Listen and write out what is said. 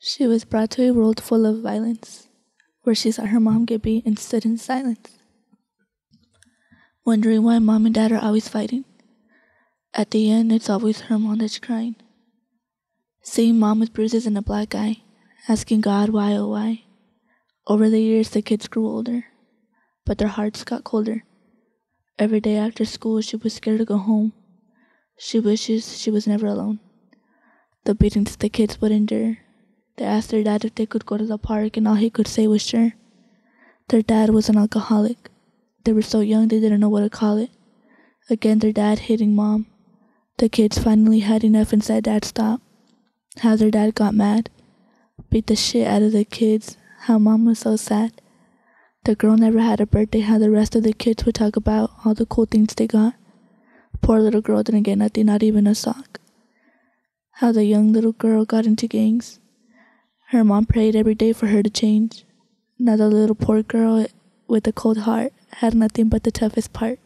She was brought to a world full of violence, where she saw her mom get beat and stood in silence, wondering why mom and dad are always fighting. At the end, it's always her mom that's crying. Seeing mom with bruises and a black eye, asking God why oh why. Over the years, the kids grew older, but their hearts got colder. Every day after school, she was scared to go home. She wishes she was never alone. The beatings the kids would endure. They asked their dad if they could go to the park, and all he could say was sure. Their dad was an alcoholic. They were so young they didn't know what to call it. Again, their dad hitting mom. The kids finally had enough and said, Dad, stop. How their dad got mad. Beat the shit out of the kids. How mom was so sad. The girl never had a birthday, how the rest of the kids would talk about all the cool things they got. Poor little girl didn't get nothing, not even a sock. How the young little girl got into gangs. Her mom prayed every day for her to change. Now the little poor girl with a cold heart had nothing but the toughest part.